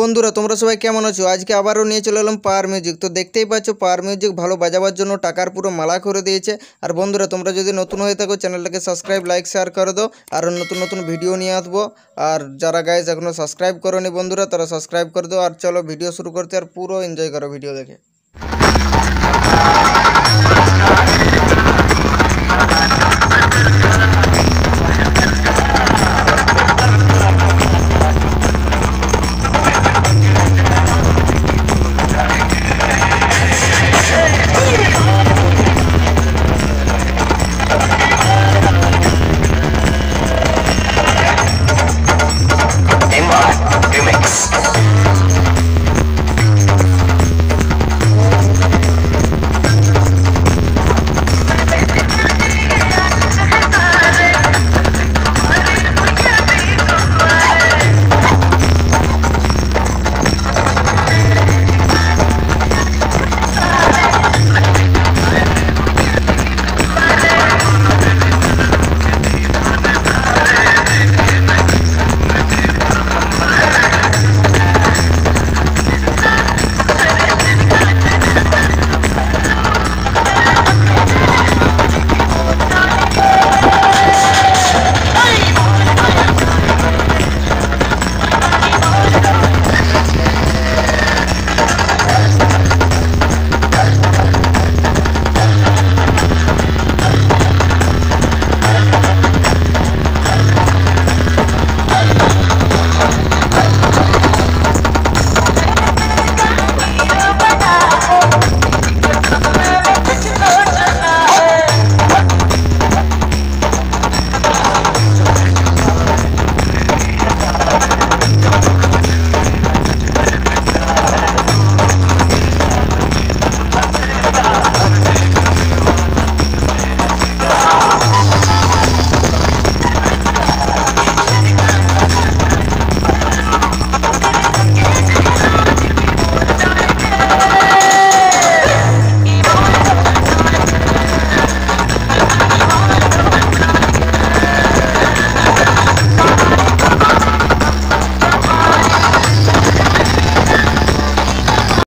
বন্ধুরা তোমরা সবাই কেমন আছো আজকে আবারো নিয়ে চলে এলাম পার মিউজিক তো দেখতেই পাচ্ছ পার মিউজিক ভালো বাজাবার জন্য টাকার পুরো মালা করে দিয়েছে আর বন্ধুরা তোমরা যদি নতুন হয়ে থাকো চ্যানেলটাকে সাবস্ক্রাইব লাইক শেয়ার করে দাও আর নতুন নতুন ভিডিও নিয়ে আসবো আর যারা গাইজ এখনো সাবস্ক্রাইব করনি বন্ধুরা তোমরা সাবস্ক্রাইব করে দাও আর চলো ভিডিও শুরু করতে আর পুরো এনজয় করো ভিডিও দেখে Yes.